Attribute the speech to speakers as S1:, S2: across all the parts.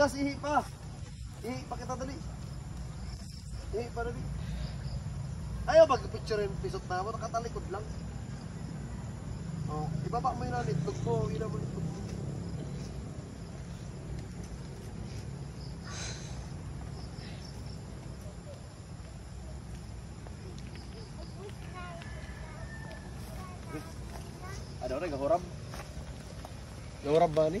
S1: Chas, ihi pa. Ihi pa kita dali. Ihi pa dali. Ayaw mag-picture yung pisot na mo, nakatalikod lang. Oh, ibaba mo yun na litlog ko, ina mo litlog ko. Ada orang gahorab. Gahorab ba ni?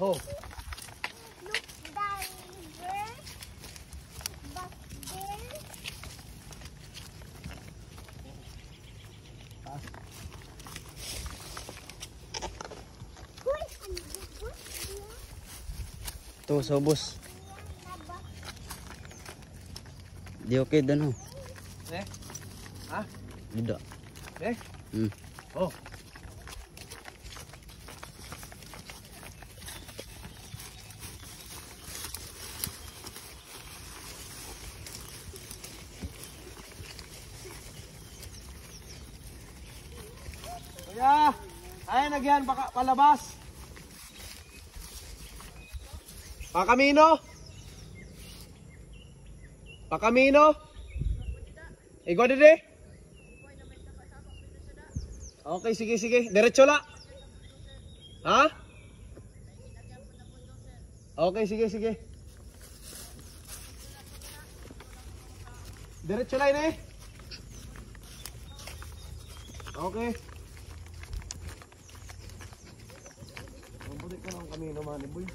S1: Oh,
S2: Look the river. Back there. Niya.
S3: Ito, sobos. Di okay dan ho.
S1: eh? Ha?
S3: Tidak.
S1: Eh?
S3: Hmm.
S1: Oh. Ay nagyan baka palabas. Pakamino? Pakamino? Ikaw dede? Okay, sige, sige. Diretso la. Ha? Okay, sige, sige. Diretso lang eh. Okay. Lang kami naman eh, boy.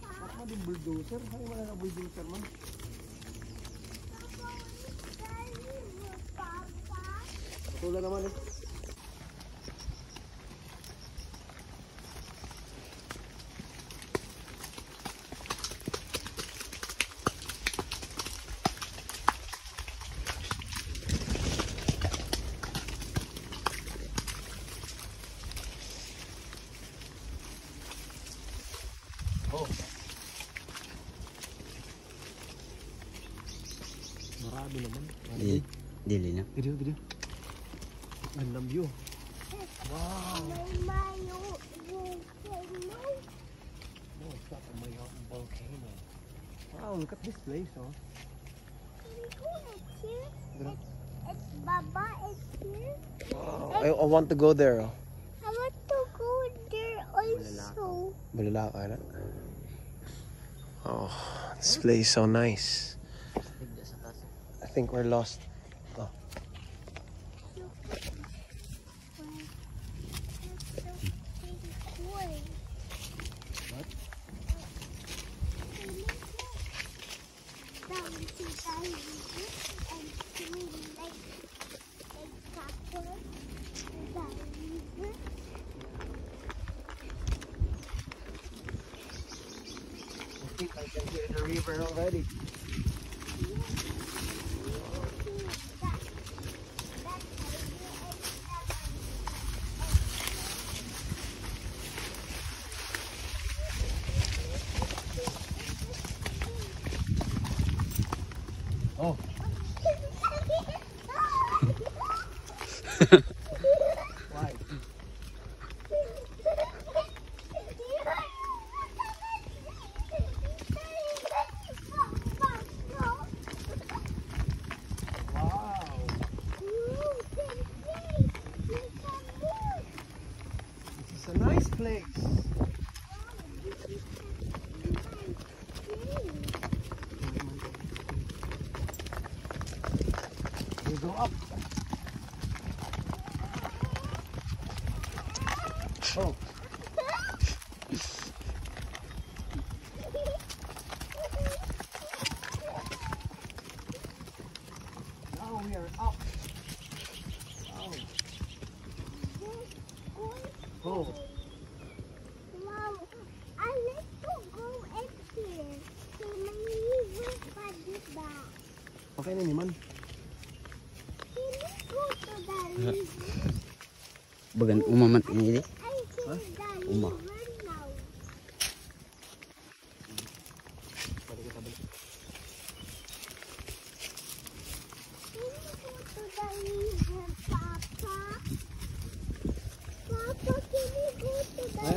S1: Bakit mo din bulldozer? Ano mo na bulldozer man? Patuloy naman eh.
S3: Dili na.
S1: Video, video. Ang lam view. Wow. Oh, it's got a Mayon volcano. Wow, look at this place, oh. Gra-
S2: It's Baba is here.
S1: I, I want to go there, oh.
S2: I want to go there also.
S1: Bulalaka na. Oh, this place so nice. I think we're lost. Oh. What? I think I can hear the river already.
S3: Bagan
S1: umah mat ini deh. Umah.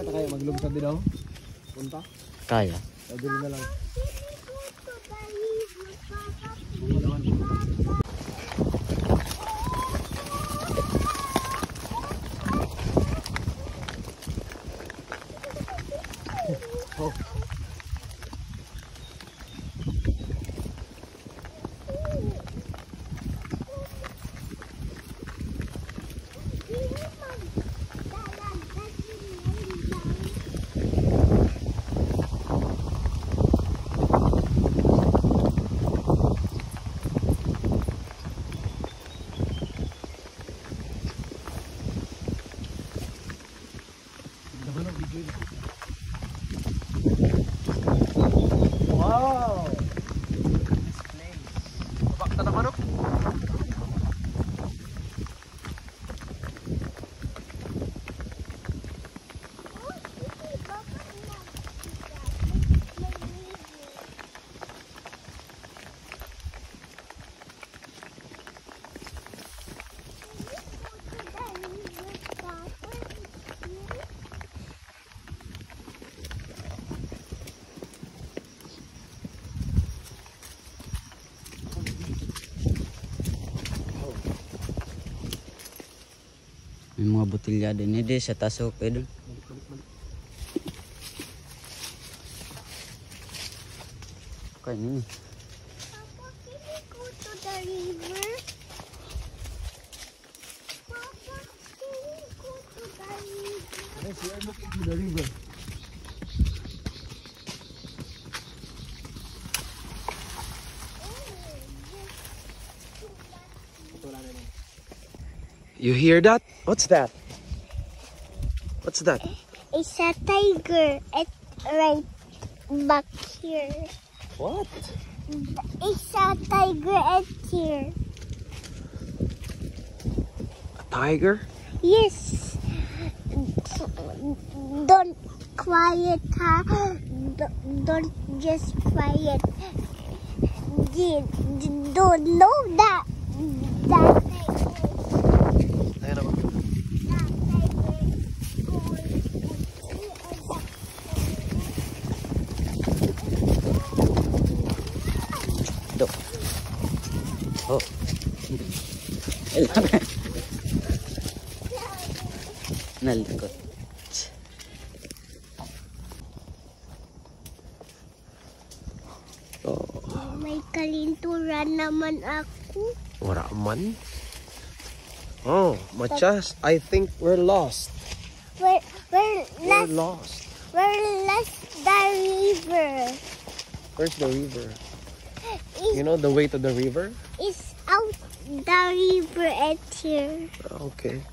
S2: Kaya maglubsad di daw? Punta?
S3: Kaya.
S2: Na lang.
S3: May mga botilya din ini di sa tasok eh dun. Kaya nini.
S2: You hear that? What's that? What's that?
S1: It's a tiger. It's right back here.
S2: What?
S1: It's a tiger at here.
S2: A tiger?
S1: Yes. Don't quiet, huh? Don't- Don't just quiet. Don't know that. That
S3: Nalikot.
S2: Oh,
S1: May kalinturan naman ako.
S2: wala man. Oh, Machas, I think we're lost.
S1: We're, we're,
S2: We're
S1: last,
S2: lost.
S1: we're last the river.
S2: Where's the river?
S1: Is,
S2: You know the way to the river?
S1: is out the river at here.
S2: Okay.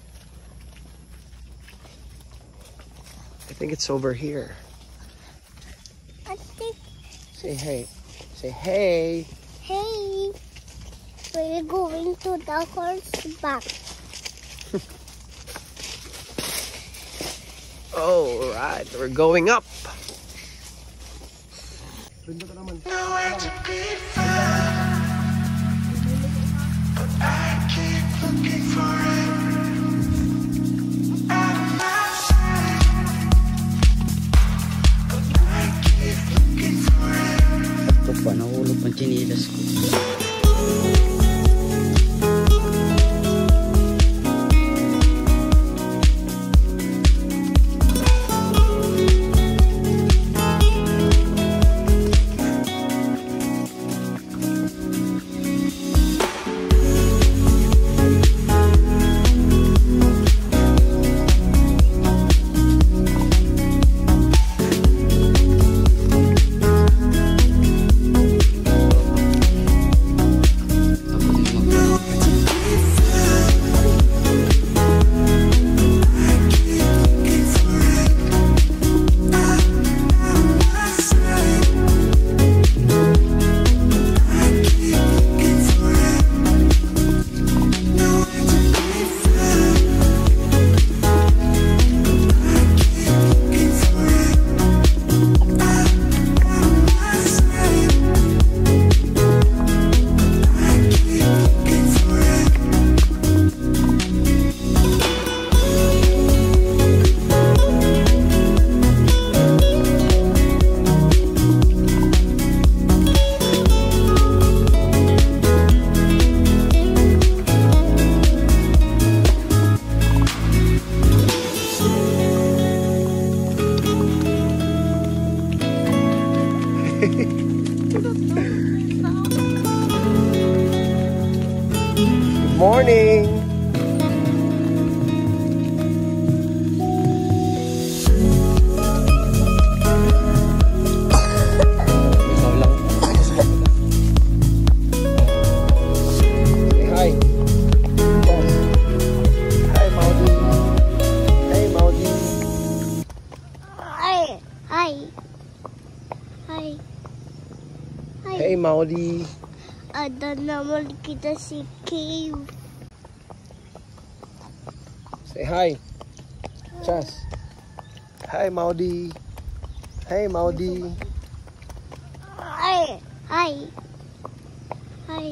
S2: I think it's over here.
S1: I think,
S2: Say hey. Say hey.
S1: hey, we're going to the horseback.
S2: Oh, right. We're going up.
S3: Avenidas.
S2: Good morning! Hi. Hey, Maudi.
S1: Ada naman kita si Cave.
S2: Say hi. Chas. Hi, Maudi. Hey, Maudi.
S1: Hi. Hi. Hi.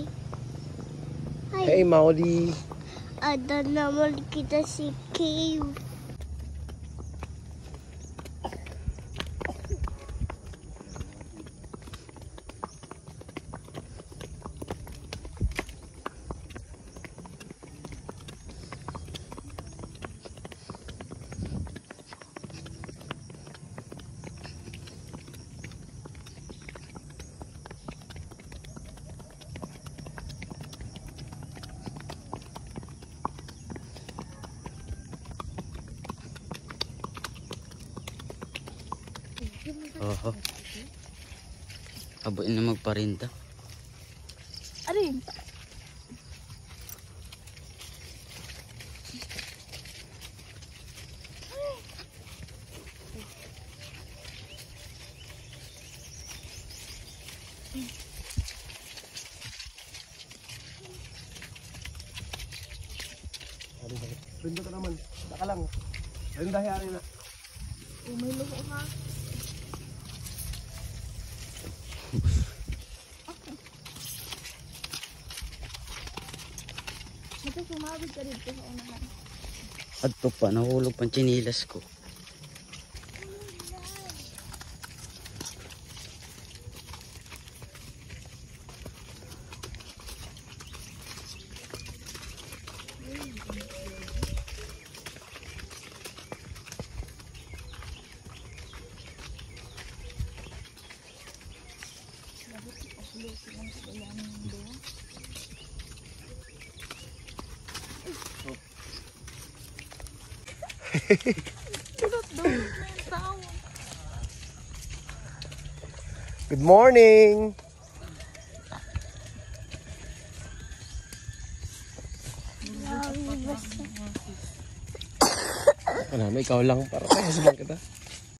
S1: Hi.
S2: Hey, Maudi.
S1: Ada naman kita si Cave.
S3: Oho. Abuin na magparinta.
S1: Arin.
S2: Rinda ka naman. Saka lang. Rinda hayari na.
S1: Umilo ko ha. Ito sumabit ka dito sa unahan.
S3: Adto pa, nahulog pang chinilas ko.
S2: Good morning! Ano, ikaw lang para kaya sabihan kita.